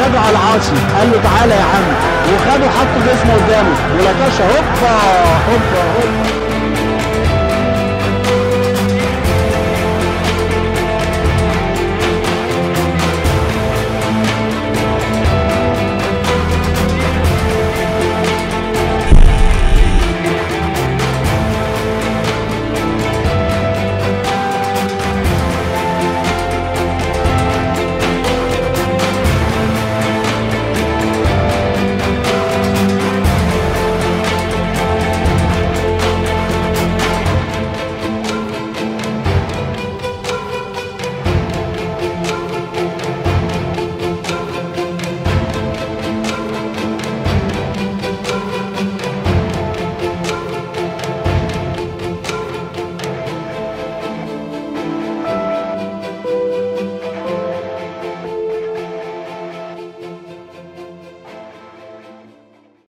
خدوا على العاصي قال له تعالى يا عم. وخدوا حطه جسمه قدامه. ولكاش هوبا هوبا هوبا